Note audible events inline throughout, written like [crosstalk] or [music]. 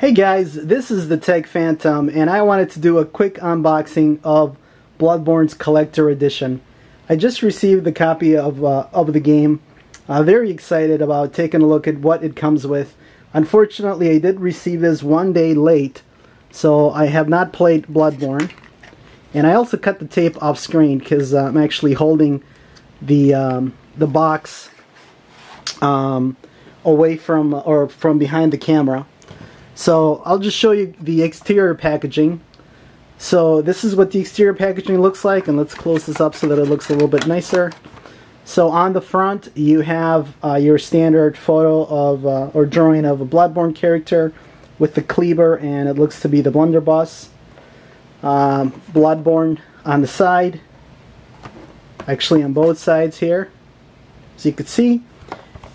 Hey guys, this is the Tech Phantom and I wanted to do a quick unboxing of Bloodborne's Collector Edition. I just received the copy of, uh, of the game. Uh, very excited about taking a look at what it comes with. Unfortunately, I did receive this one day late, so I have not played Bloodborne. And I also cut the tape off screen because uh, I'm actually holding the, um, the box um, away from or from behind the camera. So I'll just show you the exterior packaging. So this is what the exterior packaging looks like, and let's close this up so that it looks a little bit nicer. So on the front, you have uh, your standard photo of, uh, or drawing of a Bloodborne character with the cleaver, and it looks to be the blunderbuss. Um, Bloodborne on the side, actually on both sides here, as you can see.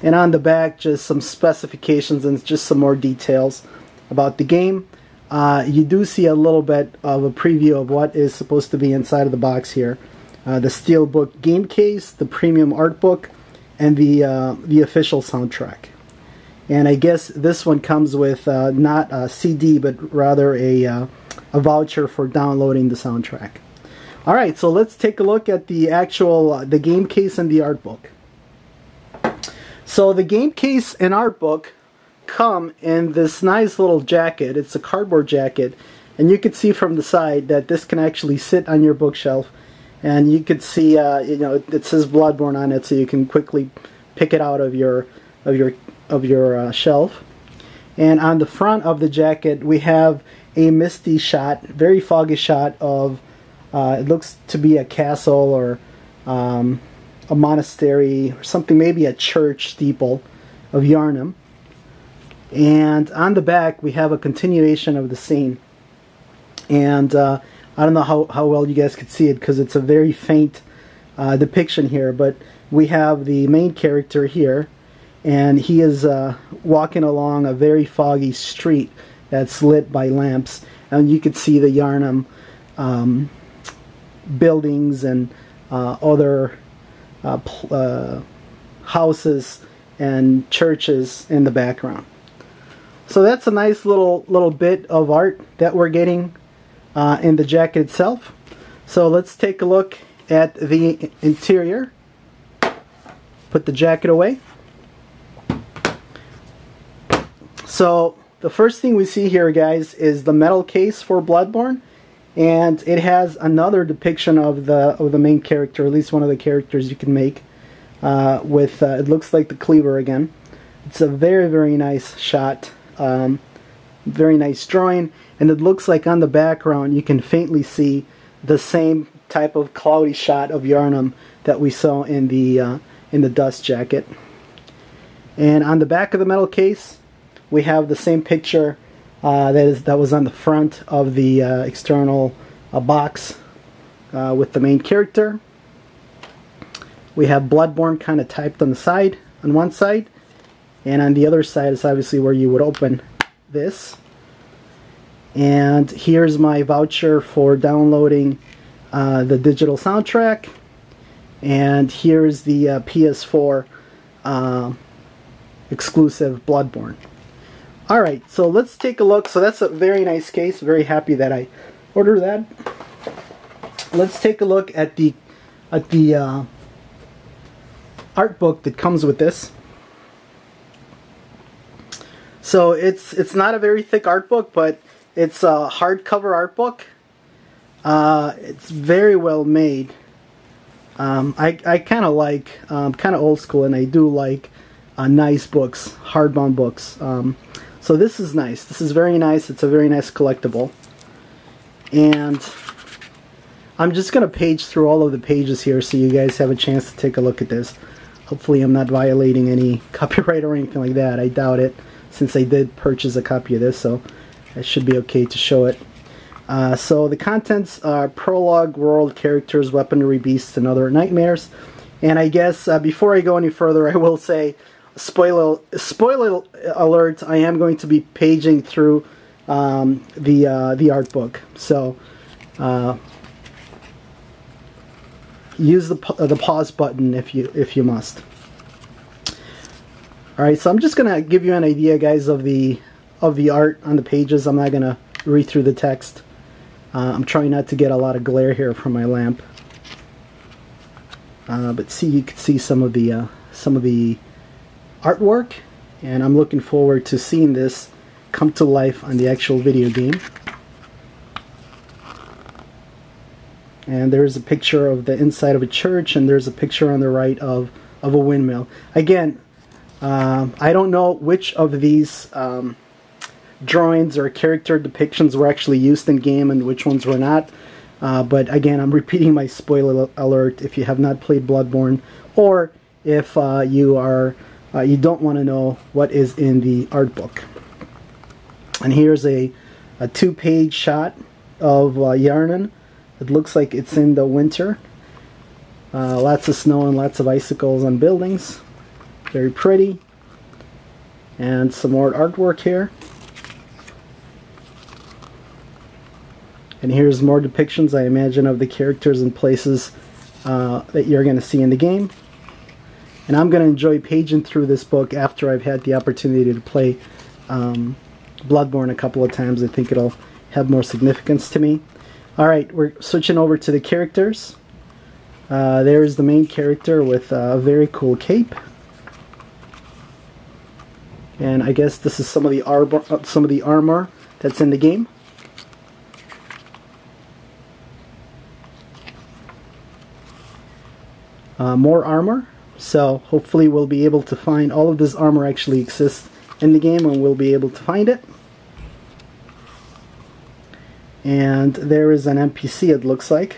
And on the back, just some specifications and just some more details about the game. Uh, you do see a little bit of a preview of what is supposed to be inside of the box here. Uh, the Steelbook game case, the premium art book, and the, uh, the official soundtrack. And I guess this one comes with uh, not a CD, but rather a, uh, a voucher for downloading the soundtrack. Alright, so let's take a look at the actual, uh, the game case and the art book. So the game case and art book come in this nice little jacket. It's a cardboard jacket, and you can see from the side that this can actually sit on your bookshelf. And you could see, uh, you know, it says Bloodborne on it, so you can quickly pick it out of your of your of your uh, shelf. And on the front of the jacket, we have a misty shot, very foggy shot of. Uh, it looks to be a castle or um, a monastery or something, maybe a church steeple of Yharnam. And on the back, we have a continuation of the scene. And uh, I don't know how, how well you guys could see it because it's a very faint uh, depiction here, but we have the main character here, and he is uh, walking along a very foggy street that's lit by lamps. And you could see the Yharnam um, buildings and uh, other uh, uh, houses and churches in the background. So that's a nice little little bit of art that we're getting uh, in the jacket itself. So let's take a look at the interior. Put the jacket away. So the first thing we see here guys is the metal case for Bloodborne and it has another depiction of the of the main character, at least one of the characters you can make uh, with uh, it looks like the cleaver again. It's a very very nice shot um, very nice drawing, and it looks like on the background you can faintly see the same type of cloudy shot of Yharnam that we saw in the uh, in the dust jacket. And on the back of the metal case, we have the same picture uh, that is that was on the front of the uh, external uh, box uh, with the main character. We have Bloodborne kind of typed on the side, on one side, and on the other side is obviously where you would open this. And here's my voucher for downloading uh, the digital soundtrack. And here's the uh, PS4 uh, exclusive Bloodborne. Alright so let's take a look. So that's a very nice case. Very happy that I ordered that. Let's take a look at the at the uh, art book that comes with this so it's it's not a very thick art book, but it's a hardcover art book. Uh, it's very well made. Um, I, I kind of like, um, kind of old school, and I do like uh, nice books, hardbound books. Um, so this is nice. This is very nice. It's a very nice collectible. And I'm just going to page through all of the pages here so you guys have a chance to take a look at this. Hopefully I'm not violating any [laughs] copyright or anything like that. I doubt it since I did purchase a copy of this, so it should be okay to show it. Uh, so the contents are prologue, world, characters, weaponry, beasts, and other nightmares. And I guess uh, before I go any further, [laughs] I will say, spoiler spoiler alert! I am going to be paging through um, the uh, the art book. So uh, use the the pause button if you if you must. Alright, so I'm just to give you an idea, guys, of the of the art on the pages. I'm not to read through the text. Uh, I'm trying not to get a lot of glare here from my lamp. Uh, but see, you can see some of the uh, some of the artwork, and I'm looking forward to seeing this come to life on the actual video game. And there's a picture of the inside of a church, and there's a picture on the right of of a windmill. Again, uh, I don't know which of these um, drawings or character depictions were actually used in game and which ones were not. Uh, but again, I'm repeating my spoiler alert if you have not played Bloodborne or if uh, you are uh, you don't want to know what is in the art book. And here's a, a two-page shot of uh. It looks like it's in the winter. Uh, lots of snow and lots of icicles on buildings. Very pretty. And some more artwork here. And here's more depictions, I imagine, of the characters and places uh, that you're going to see in the game. And I'm going to enjoy paging through this book after I've had the opportunity to play um, Bloodborne a couple of times. I think it'll have more significance to me. Alright, we're switching over to the characters. Uh, there's the main character with a very cool cape. And I guess this is some of the arbor, uh, some of the armor that's in the game. uh, more armor. So hopefully we'll be able to find all of this armor actually exists in the game and we'll be able to find it. And there is an NPC it looks like.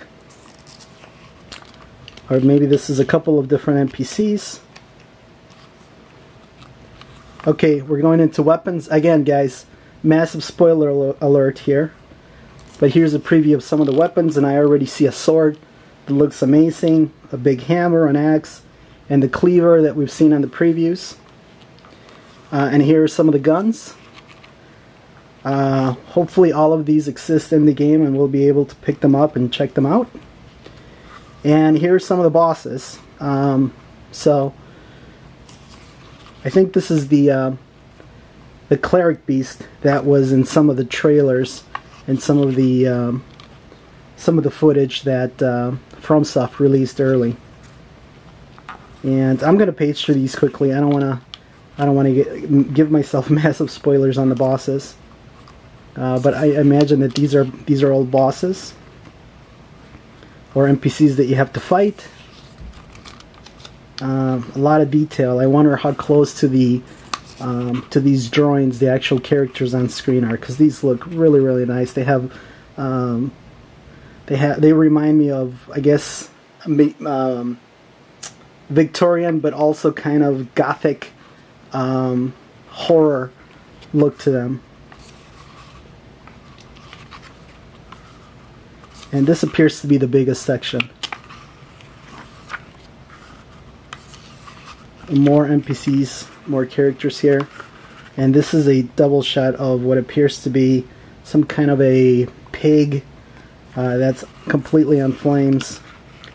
Or maybe this is a couple of different NPCs. Okay, we're going into weapons. Again, guys, massive spoiler alert here. But here's a preview of some of the weapons, and I already see a sword that looks amazing a big hammer, an axe, and the cleaver that we've seen on the previews. Uh, and here are some of the guns. Uh, hopefully all of these exist in the game and we'll be able to pick them up and check them out. And here's some of the bosses. Um, so, I think this is the uh, the cleric beast that was in some of the trailers and some of the um, some of the footage that uh, FromSoft released early. And I'm going to page through these quickly. I don't want to I don't want to give myself [laughs] massive spoilers on the bosses. Uh, but I imagine that these are these are all bosses or NPCs that you have to fight. Uh, a lot of detail. I wonder how close to the um, to these drawings the actual characters on screen are because these look really really nice. They have um, they have they remind me of I guess um, Victorian, but also kind of gothic um, horror look to them. And this appears to be the biggest section. More NPCs, more characters here. And this is a double shot of what appears to be some kind of a pig uh, that's completely on flames.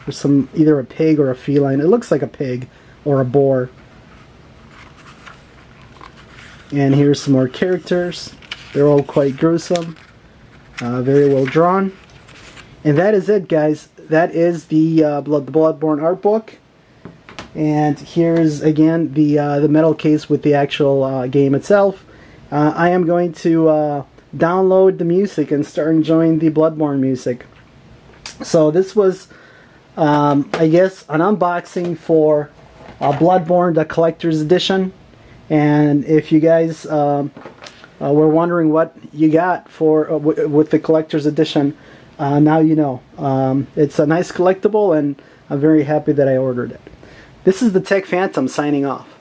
There's some either a pig or a feline. It looks like a pig or a boar. And here's some more characters. They're all quite gruesome. Uh, very well drawn. And that is it, guys. That is the uh, Blood, the Bloodborne art book. And here's again the uh, the metal case with the actual uh, game itself. Uh, I am going to uh, download the music and start enjoying the Bloodborne music. So this was, um, I guess, an unboxing for uh, Bloodborne, the Collector's Edition. And if you guys um, uh, were wondering what you got for with the Collector's Edition, now you know. Um, it's a nice collectible, and I'm very happy that I ordered it. This is the Tech Phantom signing off.